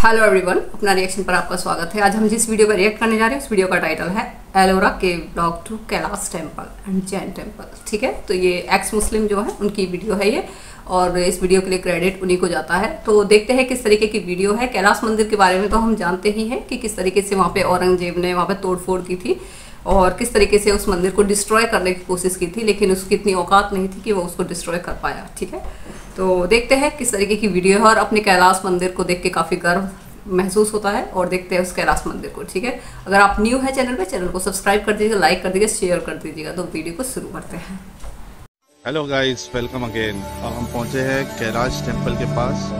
Hello everyone अपना reaction पर आपका स्वागत है। आज हम जिस वीडियो पर रिएक्ट करने जा रहे हैं, उस वीडियो का टाइटल है एलोरा के blog two Kailash temple and Jain temple ठीक है? तो ये एक्स मुस्लिम जो है, उनकी वीडियो है ये, और इस वीडियो के लिए क्रेडिट उन्हीं को जाता है। तो देखते हैं किस तरीके की वीडियो है। कैलाश मंदिर के बारे में तो हम जानते ही हैं कि किस तरीके से वहाँ पर औरंगज़ेब ने वहाँ पर तोड़ फोड़ की थी। और किस तरीके से उस मंदिर को डिस्ट्रॉय करने की कोशिश की थी, लेकिन उसकी इतनी औकात नहीं थी कि वो उसको डिस्ट्रॉय कर पाया, ठीक है? तो देखते हैं किस तरीके की वीडियो है और अपने कैलाश मंदिर को देख के काफ़ी गर्व महसूस होता है और देखते हैं उस कैलाश मंदिर को, ठीक है? अगर आप न्यू है चैनल पे, चैनल को सब्सक्राइब कर दीजिएगा लाइक कर दीजिएगा शेयर कर दीजिएगा तो वीडियो को शुरू करते हैं। हेलो गाइस वेलकम अगेन अब हम पहुँचे हैं कैलाश टेंपल के पास।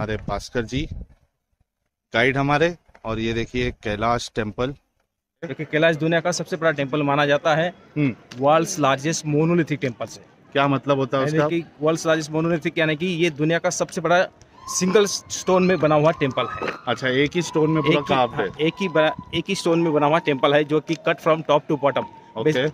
हमारे भास्कर जी गाइड हमारे और ये देखिए कैलाश टेंपल देखिए कैलाश दुनिया का सबसे बड़ा टेंपल माना जाता है। वर्ल्ड लार्जेस्ट मोनोलिथिक टेंपल से। क्या मतलब होता है उसका? कि वर्ल्ड्स लार्जेस्ट मोनोलिथिक यानी कि ये दुनिया का सबसे बड़ा सिंगल स्टोन में बना हुआ टेंपल है। अच्छा एक ही स्टोन में पूरा एक ही, हाँ, है एक ही बना, एक ही स्टोन में बना हुआ टेंपल है जो कि cut from top to bottom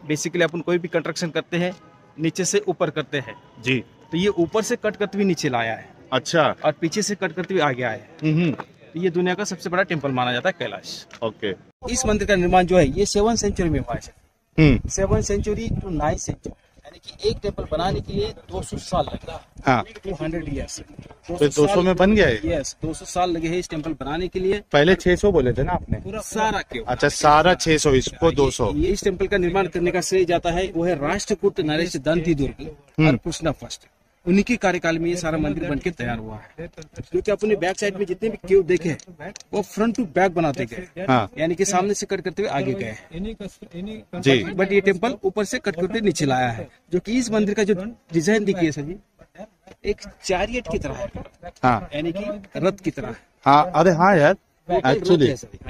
basically अपन कोई भी कंस्ट्रक्शन करते हैं नीचे से ऊपर करते हैं। जी। तो ये ऊपर से कट करते हुए नीचे लाया है। अच्छा। और पीछे से कट करते हुए आगे आए। हम्म। ये दुनिया का सबसे बड़ा टेंपल माना जाता है कैलाश। ओके। इस मंदिर का निर्माण जो है ये सेवन सेंचुरी में हुआ है। हम्म। Seven century to nine century यानी कि एक टेंपल बनाने के लिए 200 साल लग हाँ। टू हंड्रेड ईयर्स फिर 200 में बन गया है यस 200 साल लगे हैं इस टेंपल बनाने के लिए। पहले 600 बोले थे ना आपने? पूरा सारा के अच्छा सारा 600 इसको 200 ये इस टेंपल का निर्माण करने का श्रेय जाता है वो है राष्ट्रकूट नरेश दंती दुर्ग और कृष्णा फ़र्स्ट। उन्हीं के कार्यकाल में ये सारा मंदिर बन के तैयार हुआ है। क्योंकि अपने बैक साइड में जितने भी केव देखे हैं, वो फ्रंट टू बैक बनाते गए। हाँ। यानी कि सामने से कट करते हुए आगे गए जी। बट ये टेंपल ऊपर से कट करते नीचे लाया है। जो कि इस मंदिर का जो डिज़ाइन देखिए सर जी एक चैरियट की तरह है। हाँ। यानी कि रथ की तरह हाँ। अरे हाँ यार। एक्चुअली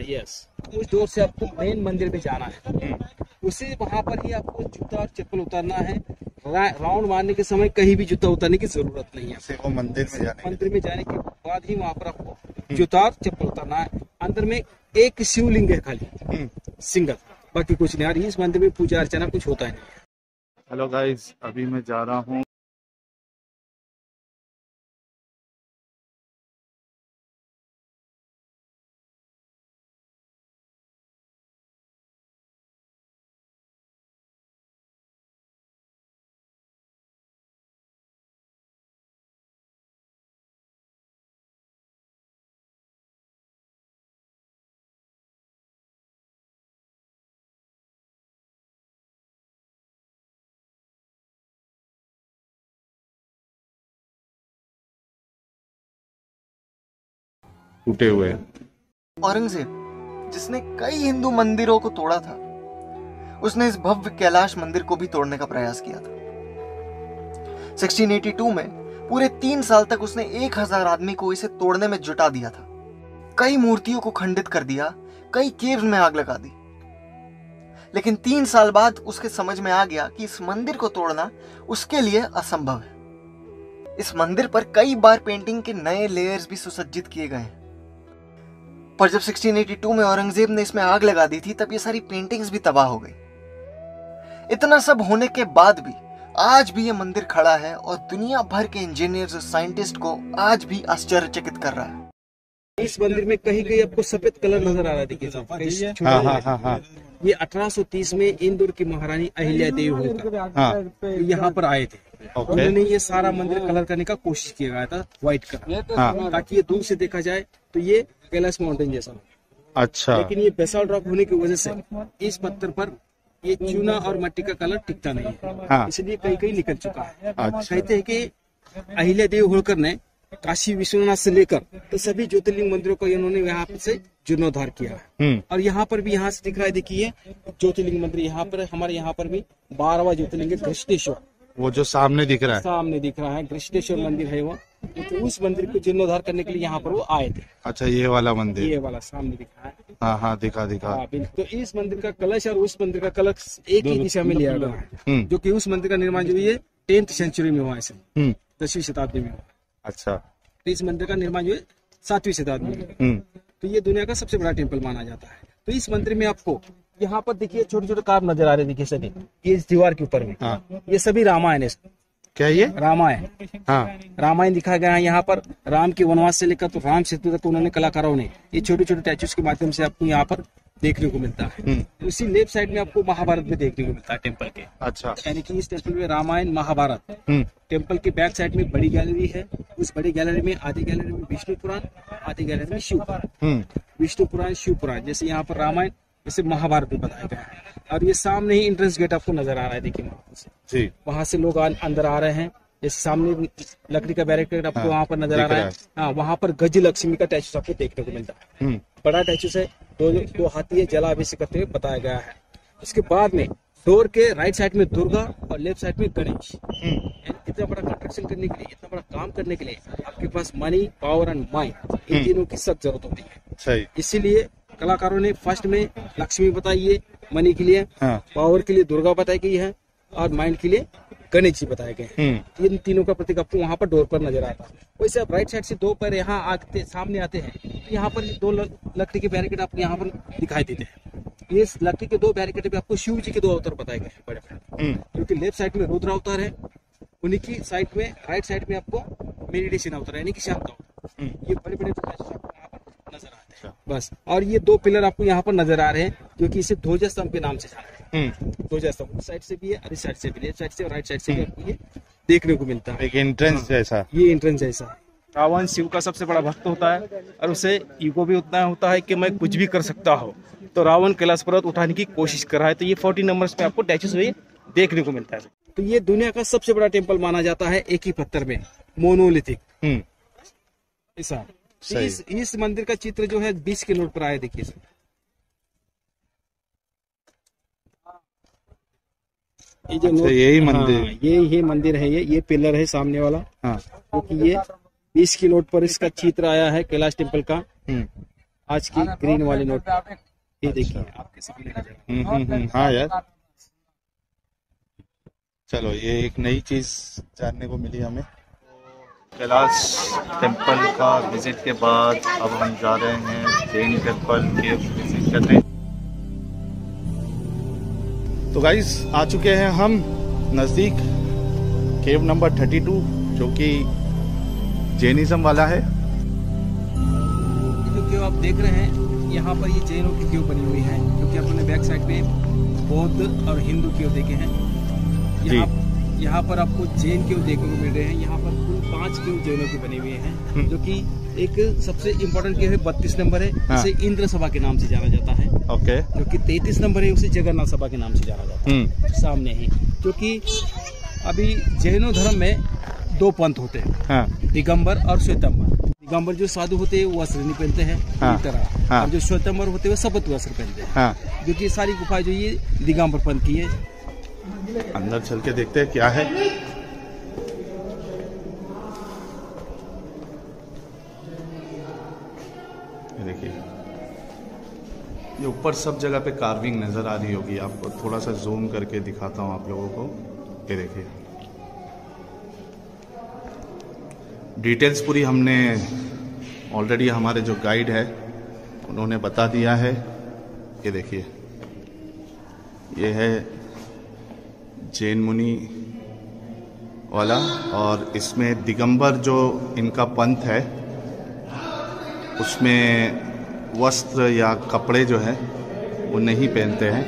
यस उस डोर से आपको मेन मंदिर में जाना है। उसी वहाँ पर ही आपको जूता और चप्पल उतारना है। राउंड मारने के समय कहीं भी जूता उतारने की ज़रूरत नहीं है। वो मंदिर में जाने मंदिर में जाने के बाद ही वहाँ पर आपको जूता और चप्पल उतारना है। अंदर में एक शिवलिंग है खाली। हम्म। सिंगल। बाकी कुछ नहीं और इस मंदिर में पूजा अर्चना कुछ होता है नहीं हेलो गाइस अभी मैं जा रहा हूँ। टूटे हुए औरंगज़ेब, जिसने कई हिंदू मंदिरों को तोड़ा था, उसने इस भव्य कैलाश मंदिर को भी तोड़ने का प्रयास किया था। 1682 में पूरे तीन साल तक उसने एक हज़ार आदमी को इसे तोड़ने में जुटा दिया था। कई मूर्तियों को खंडित कर दिया, कई केव्स में आग लगा दी। लेकिन तीन साल बाद उसके समझ में आ गया कि इस मंदिर को तोड़ना उसके लिए असंभव है। इस मंदिर पर कई बार पेंटिंग के नए लेयर्स भी सुसज्जित किए गए हैं। पर जब 1682 में औरंगज़ेब ने इसमें आग लगा दी थी तब ये सारी पेंटिंग्स भी तबाह हो गई। इतना सब होने के बाद भी आज भी ये मंदिर खड़ा है और दुनिया भर के इंजीनियर्स और साइंटिस्ट को आज भी आश्चर्यचकित कर रहा है। इस मंदिर में कहीं कहीं आपको सफ़ेद कलर नज़र आ रहा है। देखिए हाँ हाँ हाँ हाँ ये 1830 में इंदौर की महारानी अहिल्या देवी होकर हाँ। यहाँ पर आए थे। उन्होंने ये सारा मंदिर कलर करने का कोशिश किया गया था व्हाइट कलर हाँ। ताकि ये दूर से देखा जाए तो ये कैलाश माउंटेन जैसा अच्छा। लेकिन ये बेसाल्ट रॉक होने की वजह से इस पत्थर पर ये चूना और मट्टी का कलर टिकता नहीं है। हाँ। इसलिए कहीं कहीं निकल चुका है। अच्छा। कहते हैं कि अहिल्या देवी होलकर ने काशी विश्वनाथ से लेकर तो सभी ज्योतिर्लिंग मंदिरों को इन्होंने यहाँ से जीर्णोद्धार किया है। हम्म। और यहाँ पर भी यहाँ से दिख रहा है देखिए ज्योतिर्लिंग मंदिर यहाँ पर हमारे यहाँ पर भी बारहवा ज्योतिर्लिंग है घृष्टेश्वर वो जो सामने दिख रहा है। सामने दिख रहा है घृष्टेश्वर मंदिर है वो। क्योंकि उस मंदिर को जीर्णोद्धार करने के लिए यहाँ पर वो आए थे। अच्छा ये वाला मंदिर। ये वाला सामने दिखा है। हाँ हाँ दिखा दिखा। हाँ तो इस मंदिर का कलश और उस मंदिर का कलश एक ही दिशा में लिया गया है। हम्म। जो कि उस मंदिर का निर्माण जो है टेंथ सेंचुरी में हुआ है हम्म। दसवीं शताब्दी में। हुआ अच्छा। तो इस मंदिर का निर्माण जो है सातवीं शताब्दी में। हम्म। तो ये दुनिया का सबसे बड़ा टेंपल माना जाता है। तो इस मंदिर में आपको यहाँ पर देखिए छोटे छोटे कार्व नज़र आ रहे हैं देखिए सभी ये इस दीवार के ऊपर में। हाँ। ये सभी रामायण है। क्या ये? रामायण। हाँ। रामायण दिखाया गया है यहाँ पर राम के वनवास से लेकर तो राम सेतु तक उन्होंने कलाकारों ने ये छोटे छोटे टैचूज के माध्यम से आपको यहाँ पर देखने को मिलता है। हम्म। उसी लेफ़्ट साइड में आपको महाभारत भी देखने को मिलता है टेंपल के। अच्छा। यानी कि इस टेंपल में रामायण महाभारत। हम्म। टेंपल के बैक साइड में बड़ी गैलरी है। उस बड़ी गैलरी में आधी गैलरी में विष्णु पुराण आधी गैलरी में शिव पुराण। हम्म। विष्णु पुराण शिव पुराण जैसे यहाँ पर रामायण जैसे महाभारत भी बताया गया है। और ये सामने ही एंट्रेंस गेट आपको नज़र आ रहा है देखिए वहाँ से जी। वहाँ से लोग अंदर आ रहे हैं। जैसे सामने लकड़ी का बैरिकेड आपको हाँ, वहाँ पर नज़र आ रहा है। हाँ। वहाँ पर गज लक्ष्मी का टैचूस आपको देखने को मिलता है। हम्म। बड़ा टैचूस है दो दो हाथी है जलाभिषेक करते हुए बताया गया है। उसके बाद में डोर के राइट साइड में दुर्गा और लेफ़्ट साइड में गणेश। हम्म। इतना बड़ा कंस्ट्रक्शन करने के लिए इतना बड़ा काम करने के लिए आपके पास मनी पावर एंड माइंड इन तीनों की सख्त ज़रूरत होती है। इसीलिए कलाकारों ने फ़र्स्ट में लक्ष्मी बताई है मनी के लिए हाँ। पावर के लिए दुर्गा बताई गई है और माइंड के लिए गणेश जी बताए गए हम्म। इन तीनों का प्रतीक आपको वहाँ पर डोर पर नज़र आता है। वैसे आप राइट साइड से दो पैर यहाँ आते सामने आते हैं तो यहाँ पर दो लकड़ी के बैरिकेड आपको यहाँ पर दिखाई देते हैं। ये लकड़ी के दो बैरिकेड पे आपको शिव जी के दो अवतार बताए गए हैं बड़े बड़े हम्म। क्योंकि लेफ़्ट साइड में रुद्र अवतार है उन्हीं की साइड में राइट साइड में आपको मेडिटेशन अवतार है यानी कि शांत अवतार। हम्म। ये बड़े बड़े आपको यहाँ पर नज़र आते हैं बस। और ये दो पिलर आपको यहाँ पर नज़र आ रहे हैं क्योंकि इसे ध्वजा स्तंभ के नाम से जाना है। हम्म। ध्वजा स्तंभ उस साइड से भी है और इस साइड से भी लेफ़्ट साइड से और राइट साइड से भी आपको ये देखने को मिलता है। एक एंट्रेंस जैसा। ये एंट्रेंस है रावण शिव का सबसे बड़ा भक्त होता है और उसे ईगो भी उतना होता है कि मैं कुछ भी कर सकता हूँ। तो रावण कैलाश पर्वत उठाने की कोशिश कर रहा है तो ये फोर्टी नंबर्स पे आपको टैचेस हुए देखने को मिलता है। तो ये दुनिया का सबसे बड़ा टेंपल माना जाता है एक ही पत्थर में मोनोलिथिक हम्म। ऐसा। इस इस मंदिर का चित्र जो है बीस के नोट पर आया देखिए सर। ये जो अच्छा, यही मंदिर। हाँ, ये ये मंदिर है ये ये पिलर है सामने वाला। हाँ। क्योंकि ये बीस की नोट पर इसका चित्र आया है कैलाश टेंपल का। हम्म। आज की ग्रीन वाली नोट ये देखिए आपके हम्म, हम्म, हम्म, हाँ यार। चलो ये एक नई चीज़ जानने को मिली हमें। कैलाश टेंपल का विज़िट के बाद अब हम जा रहे हैं जैन टेंपल के विज़िट करने। तो गाइस आ चुके हैं हम नज़दीक केव नंबर 32 जो कि जैनिज्म वाला है। जो क्यों आप देख रहे हैं यहाँ पर ये जैनों की क्यों बनी हुई है क्योंकि अपने बैक साइड में बौद्ध और हिंदू क्यों देखे हैं। यहाँ यहाँ पर आपको जैन क्यों देखने को मिल रहे हैं। यहाँ पर पाँच क्यों जैनों की बनी हुई हैं जो कि एक सबसे इम्पोर्टेंट क्यों है बत्तीस नंबर है हाँ। इसे इंद्र सभा के नाम से जाना जाता है। ओके। जो कि तैतीस नंबर है उसे जगन्नाथ सभा के नाम से जाना जाता है। हम्म। सामने ही। क्योंकि अभी जैनो धर्म में दो पंथ होते हैं हाँ। दिगंबर और श्वेतंबर दिगंबर जो साधु होते हैं वो वस्त्र नहीं पहनते हैं हाँ, तरह। हाँ। और जो श्वेतंबर होते हैं वो सबत वस्त्र पहनते हैं। हाँ। जो कि सारी गुफा जो ये दिगंबर पंथ की है। अंदर चल के देखते हैं क्या है। देखिए। ये ऊपर सब जगह पे कार्विंग नज़र आ रही होगी। आपको थोड़ा सा जूम करके दिखाता हूँ आप लोगों को। ये देखिए। डिटेल्स पूरी हमने ऑलरेडी हमारे जो गाइड है, उन्होंने बता दिया है। ये देखिए। ये है जैन मुनि वाला और इसमें दिगंबर जो इनका पंथ है उसमें वस्त्र या कपड़े जो है वो नहीं पहनते हैं।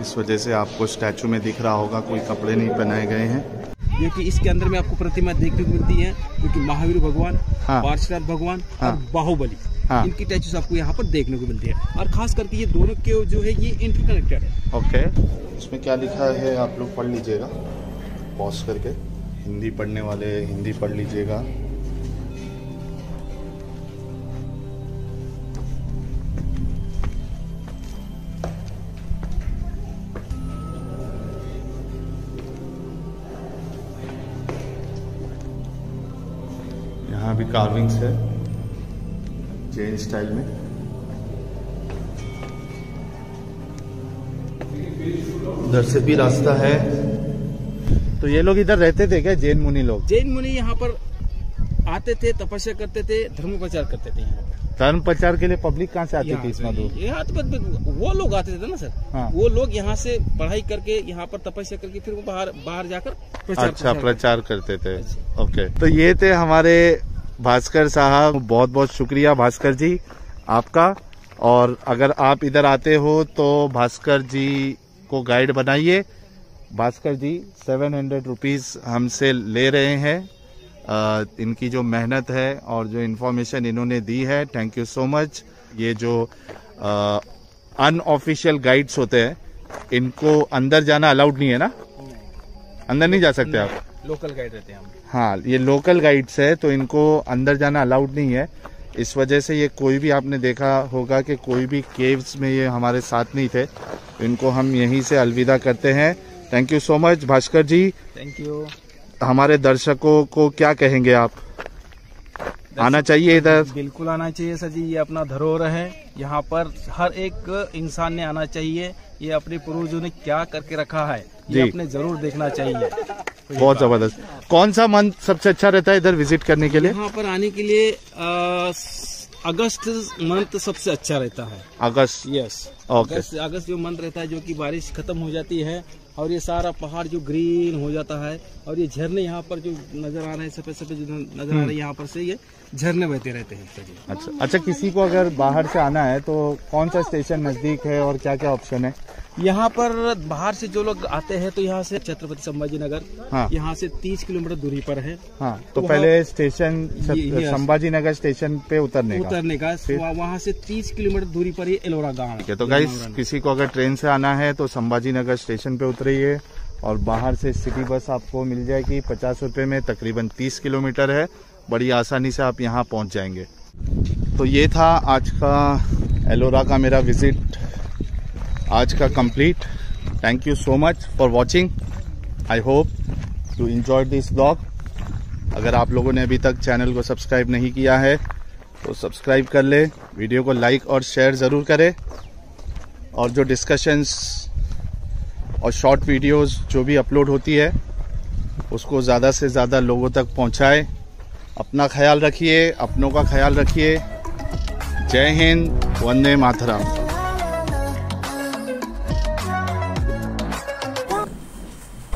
इस वजह से आपको स्टैचू में दिख रहा होगा कोई कपड़े नहीं पहनाए गए हैं। जो कि इसके अंदर में आपको प्रतिमा देखने को मिलती है क्योंकि महावीर भगवान हाँ। पार्श्वनाथ भगवान हाँ। और बाहुबली हाँ। इनकी टैचूज आपको यहाँ पर देखने को मिलती है। और खास करके ये दोनों के जो है ये इंटरकनेक्टेड है। ओके। इसमें क्या लिखा है आप लोग पढ़ लीजिएगा। पॉज करके। हिंदी पढ़ने वाले हिंदी पढ़ लीजिएगा। कार्विंग्स है जैन स्टाइल में। उधर से भी रास्ता है। तो ये लोग इधर रहते थे क्या जैन मुनि लोग? जैन मुनि यहाँ पर आते थे तपस्या करते थे धर्म प्रचार करते थे यहाँ पर। धर्म प्रचार के लिए पब्लिक कहाँ से आती थी इतना दूर यहाँ तो वो लोग आते थे ना सर। हाँ। वो लोग यहाँ से पढ़ाई करके यहाँ पर तपस्या करके फिर वो बाहर बाहर जाकर प्रचार अच्छा प्रसार प्रचार करते थे। ओके। तो ये थे हमारे भास्कर साहब बहुत बहुत शुक्रिया भास्कर जी आपका। और अगर आप इधर आते हो तो भास्कर जी को गाइड बनाइए। Bhaskar ji seven hundred rupees हमसे ले रहे हैं। इनकी जो मेहनत है और जो इन्फॉर्मेशन इन्होंने दी है थैंक यू सो मच ये जो अनऑफिशियल गाइड्स होते हैं, इनको अंदर जाना अलाउड नहीं है ना? अंदर नहीं जा सकते आप? लोकल गाइड रहते हैं हम। हाँ ये लोकल गाइड्स है तो इनको अंदर जाना अलाउड नहीं है। इस वजह से ये कोई भी आपने देखा होगा कि कोई भी केव्स में ये हमारे साथ नहीं थे। इनको हम यहीं से अलविदा करते हैं। Thank you so much Bhaskar ji. Thank you हमारे दर्शकों को क्या कहेंगे आप? आना चाहिए इधर। बिल्कुल आना चाहिए सर जी ये अपना धरोहर है। यहाँ पर हर एक इंसान ने आना चाहिए। ये अपने पूर्वजों ने क्या करके रखा है ये अपने ज़रूर देखना चाहिए। बहुत ज़बरदस्त। कौन सा मंथ सबसे अच्छा रहता है इधर विज़िट करने के लिए? यहाँ पर आने के लिए अगस्त मंथ सबसे अच्छा रहता है। अगस्त? यस ओके अगस्त अगस्त जो मंथ रहता है जो कि बारिश खत्म हो जाती है और ये सारा पहाड़ जो ग्रीन हो जाता है और ये झरने यहाँ पर जो नज़र आ रहे हैं सफ़ेद सफ़ेद जो नज़र आ रहे हैं यहाँ पर से ये झरने बहते रहते हैं। अच्छा अच्छा किसी को अगर बाहर से आना है तो कौन सा स्टेशन नज़दीक है और क्या क्या ऑप्शन है? यहाँ पर बाहर से जो लोग आते हैं तो यहाँ से छत्रपति संभाजी नगर हाँ। यहाँ से 30 किलोमीटर दूरी पर है। हाँ तो वहाँ- पहले स्टेशन संभाजी नगर स्टेशन पे उतरने का। उतरने का। वहाँ वहाँ से 30 किलोमीटर दूरी पर ही एलोरा गाँव है तो गाइस किसी को अगर ट्रेन से आना है तो संभाजी नगर स्टेशन पे उतरिए और बाहर से सिटी बस आपको मिल जाएगी। पचास रुपए में तकरीबन तीस किलोमीटर है। बड़ी आसानी से आप यहाँ पहुँच जाएँगे। तो ये था आज का एलोरा का मेरा विज़िट आज का complete thank you so much for watching I hope you enjoyed this blog अगर आप लोगों ने अभी तक चैनल को सब्सक्राइब नहीं किया है तो सब्सक्राइब कर ले वीडियो को लाइक और शेयर ज़रूर करें। और जो डिस्कशंस और शॉर्ट वीडियोस जो भी अपलोड होती है, उसको ज़्यादा से ज़्यादा लोगों तक पहुँचाए। अपना ख्याल रखिए, अपनों का ख्याल रखिए। जय हिंद, वंदे मातरम।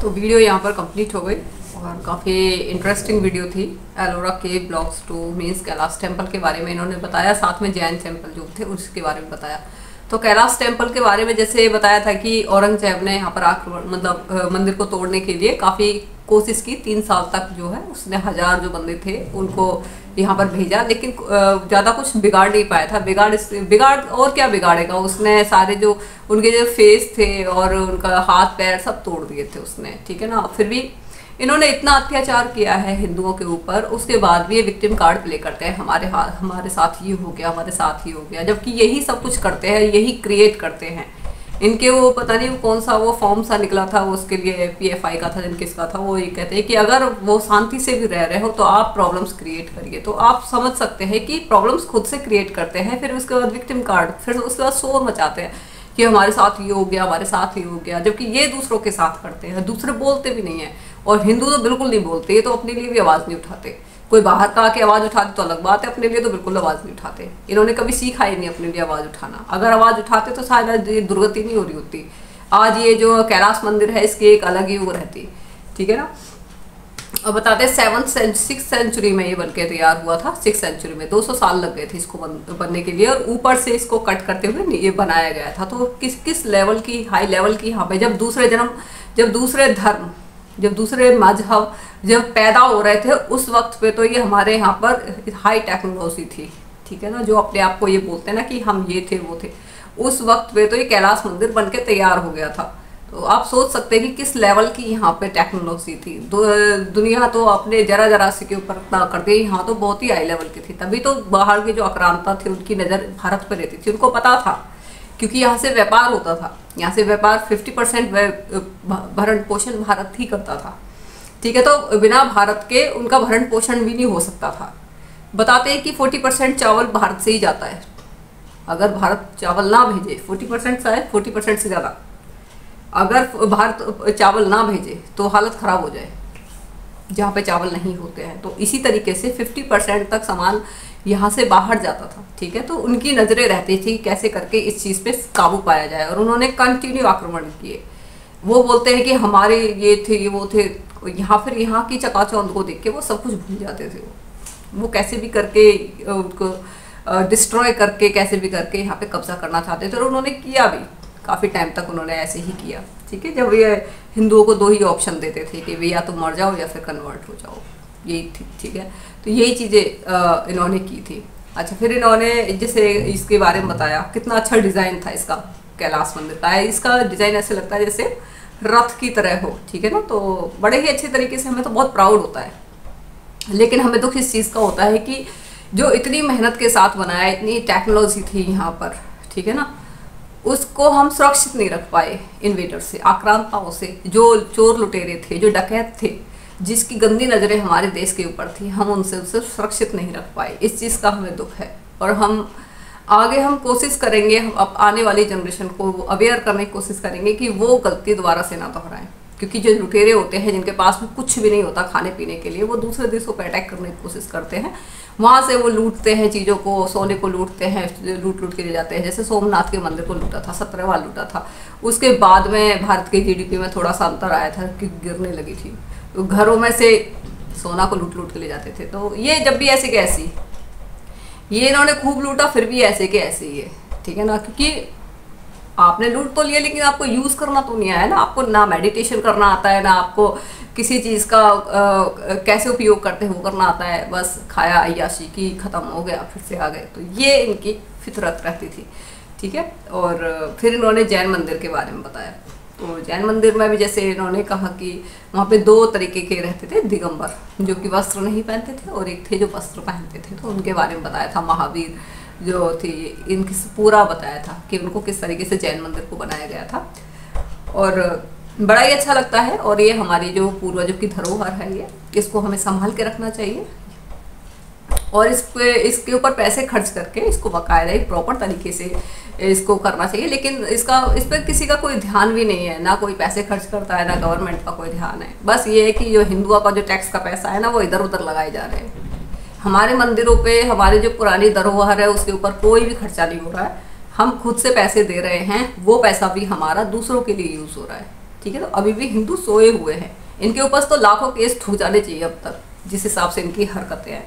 तो वीडियो यहाँ पर कंप्लीट हो गई और काफ़ी इंटरेस्टिंग वीडियो थी एलोरा के blogs two means Kailash temple के बारे में इन्होंने बताया, साथ में जैन टेंपल जो थे उसके बारे में बताया। तो कैलाश टेंपल के बारे में जैसे बताया था कि औरंगज़ेब ने यहाँ पर आक्रमण मतलब मंदिर को तोड़ने के लिए काफ़ी कोशिश की, तीन साल तक जो है उसने हज़ार जो बंदे थे उनको यहाँ पर भेजा, लेकिन ज़्यादा कुछ बिगाड़ नहीं पाया था। बिगाड़ बिगाड़, और क्या बिगाड़ेगा? उसने सारे जो, उनके जो फेस थे और उनका हाथ, पैर सब तोड़ दिए थे उसने, ठीक है ना? फिर भी इन्होंने इतना अत्याचार किया है हिंदुओं के ऊपर, उसके बाद भी ये विक्टिम कार्ड प्ले करते हैं। हमारे हाथ हमारे साथ ये हो गया, हमारे साथ ही हो गया, जबकि यही सब कुछ करते हैं, यही क्रिएट करते हैं। इनके वो पता नहीं कौन सा वो फॉर्म सा निकला था, वो उसके लिए पीएफआई का था, जिनके इसका था, वो ये कहते हैं कि अगर वो शांति से भी रह रहे हो तो आप प्रॉब्लम्स क्रिएट करिए। तो आप समझ सकते हैं कि प्रॉब्लम्स खुद से क्रिएट करते हैं, फिर उसके बाद विक्टिम कार्ड फिर उसके बाद शोर मचाते हैं कि हमारे साथ ये हो गया, हमारे साथ ये हो गया, जबकि ये दूसरों के साथ करते हैं, दूसरे बोलते भी नहीं है। और हिंदू तो बिल्कुल नहीं बोलते, ये तो अपने लिए भी आवाज़ नहीं उठाते। कोई बाहर का आके आवाज़ उठाते तो अलग बात है अपने लिए तो बिल्कुल आवाज़ नहीं उठाते। इन्होंने कभी सीखा ही नहीं अपने लिए आवाज़ उठाना। अगर आवाज़ उठाते तो शायद ये दुर्गति नहीं हो रही होती। आज ये जो कैलाश मंदिर है इसकी एक अलग ही वो रहती। ठीक है ना? और बताते हैं सेवन सिक्स सेंचुरी में ये बन के तैयार हुआ था सिक्स सेंचुरी में। 200 साल लग गए थे इसको बन, बनने के लिए और ऊपर से इसको कट करते हुए ये बनाया गया था। तो किस किस लेवल की हाई लेवल की यहाँ पे जब दूसरे जन्म जब दूसरे धर्म जब दूसरे मज़हब जब पैदा हो रहे थे उस वक्त पे तो ये हमारे यहाँ पर हाई टेक्नोलॉजी थी ठीक है ना? जो अपने आप को ये बोलते हैं ना कि हम ये थे वो थे। उस वक्त पे तो ये कैलाश मंदिर बन के तैयार हो गया था। तो आप सोच सकते हैं कि किस लेवल की यहाँ पे टेक्नोलॉजी थी। दु, दुनिया तो अपने जरा जरा से के ऊपर इतना करती है यहाँ तो बहुत ही हाई लेवल की थी। तभी तो बाहर की जो आक्रांता थी उनकी नज़र भारत पर रहती थी। उनको पता था क्योंकि यहाँ से व्यापार होता था। यहाँ से व्यापार 50 परसेंट भरण पोषण भारत ही करता था। ठीक है तो बिना भारत के उनका भरण पोषण भी नहीं हो सकता था। बताते हैं कि 40 परसेंट चावल भारत से ही जाता है। अगर भारत चावल ना भेजे 40 परसेंट शायद 40 परसेंट से ज़्यादा। अगर भारत चावल ना भेजे तो हालत ख़राब हो जाए, जहाँ पे चावल नहीं होते हैं। तो इसी तरीके से 50 परसेंट तक सामान यहाँ से बाहर जाता था, ठीक है? तो उनकी नज़रें रहती थी कैसे करके इस चीज़ पे काबू पाया जाए और उन्होंने कंटिन्यू आक्रमण किए। वो बोलते हैं कि हमारे ये थे, ये वो थे, यहाँ फिर यहाँ की चकाचौंध को देख के वो सब कुछ भूल जाते थे वो। वो कैसे भी करके उनको डिस्ट्रॉय करके, कैसे भी करके यहाँ पे कब्जा करना चाहते थे और उन्होंने किया भी। काफ़ी टाइम तक उन्होंने ऐसे ही किया, ठीक है? जब ये हिंदुओं को दो ही ऑप्शन देते थे कि भैया तो मर जाओ या फिर कन्वर्ट हो जाओ, यही ठीक ठीक है? तो यही चीज़ें इन्होंने की थी। अच्छा फिर इन्होंने जैसे इसके बारे में बताया, कितना अच्छा डिज़ाइन था इसका, कैलाश मंदिर का। इसका डिज़ाइन ऐसे लगता है जैसे रथ की तरह हो, ठीक है ना? तो बड़े ही अच्छे तरीके से हमें तो बहुत प्राउड होता है। लेकिन हमें दुख इस चीज़ का होता है कि जो इतनी मेहनत के साथ बनाया, इतनी टेक्नोलॉजी थी यहाँ पर, ठीक है ना? उसको हम सुरक्षित नहीं रख पाए इन्वेटर से, आक्रांताओं से, जो चोर लुटेरे थे, जो डकैत थे। जिसकी गंदी नज़रें हमारे देश के ऊपर थी, हम उनसे उसे सुरक्षित नहीं रख पाए। इस चीज़ का हमें दुख है और हम आगे हम कोशिश करेंगे, हम अब आने वाली जनरेशन को अवेयर करने की कोशिश करेंगे कि वो गलती दोबारा से ना दोहराएँ। क्योंकि जो लुटेरे होते हैं, जिनके पास में कुछ भी नहीं होता खाने पीने के लिए, वो दूसरे देशों पर अटैक करने की कोशिश करते हैं। वहाँ से वो लूटते हैं चीज़ों को, सोने को लूटते हैं लूट लूट के ले जाते हैं। जैसे सोमनाथ के मंदिर को लूटा था, सत्रह बार लूटा था। उसके बाद में भारत के जीडीपी में थोड़ा सा अंतर आया था कि गिरने लगी थी। घरों में से सोना को लूट लूट के ले जाते थे। तो ये जब भी ऐसे के ऐसी ये इन्होंने खूब लूटा फिर भी ऐसे के ऐसे ही है। ठीक है ना? क्योंकि आपने लूट तो लिया लेकिन आपको यूज़ करना तो नहीं आया ना। आपको ना मेडिटेशन करना आता है ना आपको किसी चीज़ का आ, कैसे उपयोग करते हैं वो करना आता है। बस खाया अयाशी की ख़त्म हो गया फिर से आ गए। तो ये इनकी फितरत रहती थी। ठीक है? और फिर इन्होंने जैन मंदिर के बारे में बताया। तो जैन मंदिर में भी जैसे इन्होंने कहा कि वहाँ पे दो तरीके के रहते थे, दिगंबर, जो कि वस्त्र नहीं पहनते थे, और एक थे जो वस्त्र पहनते थे। तो उनके बारे में बताया था महावीर जो थी, इनकी पूरा बताया था कि उनको किस तरीके से जैन मंदिर को बनाया गया था। और बड़ा ही अच्छा लगता है, और ये हमारी जो पूर्वजों की धरोहर है ये, इसको हमें संभाल के रखना चाहिए। और इस पे इसके ऊपर पैसे खर्च करके इसको बाकायदा एक प्रॉपर तरीके से, इसको करना चाहिए। लेकिन इसका, इस पर किसी का कोई ध्यान भी नहीं है। ना कोई पैसे खर्च करता है, ना गवर्नमेंट का कोई ध्यान है। बस ये है कि जो हिंदुओं का जो टैक्स का पैसा है ना, वो इधर उधर लगाए जा रहे हैं। हमारे मंदिरों पे, हमारे जो पुरानी धरोहर है, उसके ऊपर कोई भी खर्चा नहीं हो रहा है। हम खुद से पैसे दे रहे हैं, वो पैसा भी हमारा दूसरों के लिए यूज़ हो रहा है। ठीक है तो अभी भी हिंदू सोए हुए हैं। इनके ऊपर तो लाखों केस ठूक जाने चाहिए अब तक, जिस हिसाब से इनकी हरकतें हैं।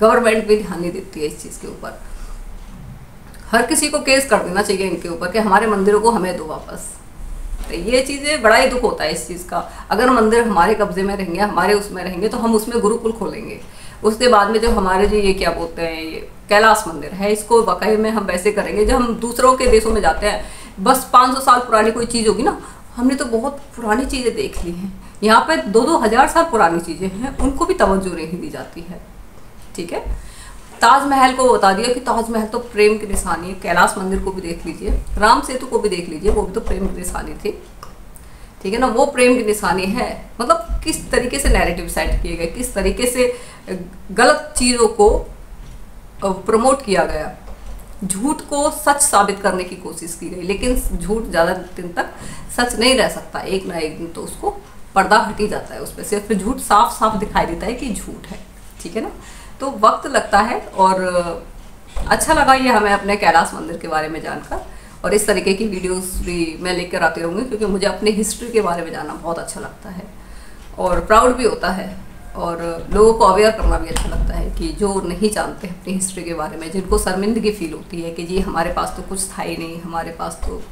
गवर्नमेंट भी ध्यान नहीं देती है इस चीज़ के ऊपर। हर किसी को केस कर देना चाहिए इनके ऊपर कि हमारे मंदिरों को हमें दो वापस। तो ये चीज़ें बड़ा ही दुख होता है इस चीज़ का। अगर मंदिर हमारे कब्जे में रहेंगे, हमारे उसमें रहेंगे तो हम उसमें गुरुकुल खोलेंगे। उसके बाद में जो हमारे जो ये क्या बोलते हैं, ये कैलाश मंदिर है, इसको वाकई में हम वैसे करेंगे, जब हम दूसरों के देशों में जाते हैं, बस 500 साल पुरानी कोई चीज़ होगी ना, हमने तो बहुत पुरानी चीज़ें देख ली हैं। यहाँ पर दो दो हज़ार साल पुरानी चीज़ें हैं, उनको भी तवज्जो नहीं दी जाती है। ठीक है? ताजमहल को बता दिया कि ताजमहल तो प्रेम की निशानी है। कैलाश मंदिर को भी देख लीजिए। राम सेतु को भी देख लीजिए, वो भी तो प्रेम की निशानी थी। ठीक है ना? वो प्रेम की निशानी है। मतलब किस तरीके से नैरेटिव सेट किए गए, किस तरीके से गलत चीज़ों को प्रमोट किया गया। झूठ को सच साबित करने की कोशिश की गई, लेकिन झूठ ज़्यादा दिन तक सच नहीं रह सकता। एक ना एक दिन तो उसको पर्दा हटी जाता है उस पर सिर्फ़ झूठ साफ़ साफ़ दिखाई देता है कि झूठ है। ठीक है ना? तो वक्त लगता है और अच्छा लगा ये हमें अपने कैलाश मंदिर के बारे में जानकर और इस तरीके की वीडियोस भी मैं लेकर आती रहूँगी क्योंकि मुझे अपनी हिस्ट्री के बारे में जानना बहुत अच्छा लगता है और प्राउड भी होता है और लोगों को अवेयर करना भी अच्छा लगता है कि जो नहीं जानते अपनी हिस्ट्री के बारे में, जिनको शर्मिंदगी फील होती है कि जी हमारे पास तो कुछ था ही नहीं, हमारे पास तो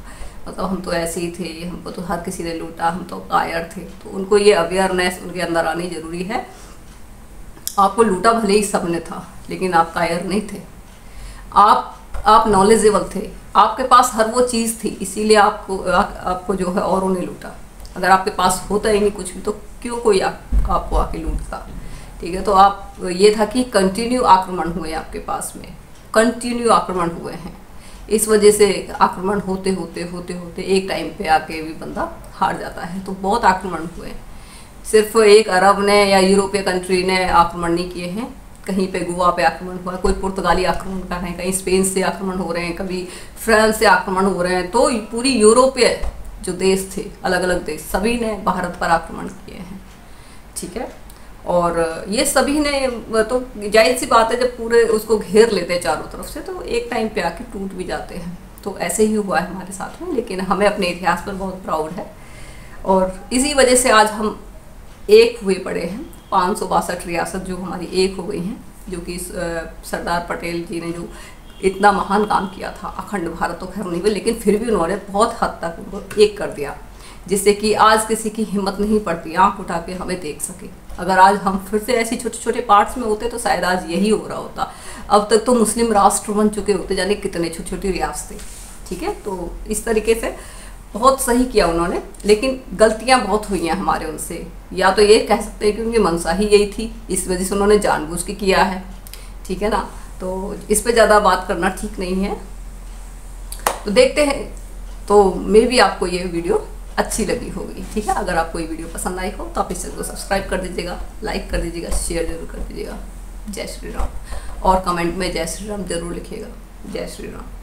मतलब हम तो ऐसे ही थे, हमको तो हर किसी ने लूटा, हम तो कायर थे तो उनको ये अवेयरनेस उनके अंदर आनी ज़रूरी है आपको लूटा भले ही सबने था लेकिन आप कायर नहीं थे। आप आप नॉलेजेबल थे। आपके पास हर वो चीज़ थी इसीलिए आपको आ, आपको जो है औरों ने लूटा। अगर आपके पास होता ही नहीं कुछ भी तो क्यों कोई आप, आपको आके लूटता? ठीक है तो आप ये था कि कंटिन्यू आक्रमण हुए आपके पास में। कंटिन्यू आक्रमण हुए हैं। इस वजह से आक्रमण होते होते होते होते एक टाइम पे आके भी बंदा हार जाता है। तो बहुत आक्रमण हुए हैं। सिर्फ़ एक अरब ने या यूरोपीय कंट्री ने आक्रमण नहीं किए हैं। कहीं पे गोवा पे आक्रमण हुआ, कोई पुर्तगाली आक्रमण कर रहे हैं, कहीं स्पेन से आक्रमण हो रहे हैं, कभी फ्रांस से आक्रमण हो रहे हैं तो पूरी यूरोपीय जो देश थे अलग अलग देश, सभी ने भारत पर आक्रमण किए हैं। ठीक है? और ये सभी ने तो ज़ाहिर सी बात है, जब पूरे उसको घेर लेते हैं चारों तरफ़ से तो एक टाइम पे आके टूट भी जाते हैं। तो ऐसे ही हुआ है हमारे साथ में, लेकिन हमें अपने इतिहास पर बहुत प्राउड है। और इसी वजह से आज हम एक हुए पड़े हैं, पाँच सौ बासठ रियासत जो हमारी एक हो गई हैं, जो कि सरदार पटेल जी ने जो इतना महान काम किया था, अखंड भारत तो खैर नहीं हुए लेकिन फिर भी उन्होंने बहुत हद तक उनको एक कर दिया, जिससे कि आज किसी की हिम्मत नहीं पड़ती, आँख उठा के हमें देख सके। अगर आज हम फिर से ऐसे छोटे छोटे पार्ट्स में होते तो शायद आज यही हो रहा होता। अब तक तो मुस्लिम राष्ट्र बन चुके होते जाने कितने छोटी छोटी रियासतें, ठीक है? तो इस तरीके से बहुत सही किया उन्होंने, लेकिन गलतियाँ बहुत हुई हैं हमारे उनसे। या तो ये कह सकते हैं कि उनकी मनसा ही यही थी, इस वजह से उन्होंने जानबूझ के किया है। ठीक है ना? तो इस पर ज़्यादा बात करना ठीक नहीं है। तो देखते हैं। तो मे भी आपको ये वीडियो अच्छी लगी होगी। ठीक है? अगर आपको ये वीडियो पसंद आई हो तो आप इस चैनल को सब्सक्राइब कर दीजिएगा, लाइक कर दीजिएगा, शेयर ज़रूर कर दीजिएगा। जय श्री राम। और कमेंट में जय श्री राम ज़रूर लिखिएगा। जय श्री राम।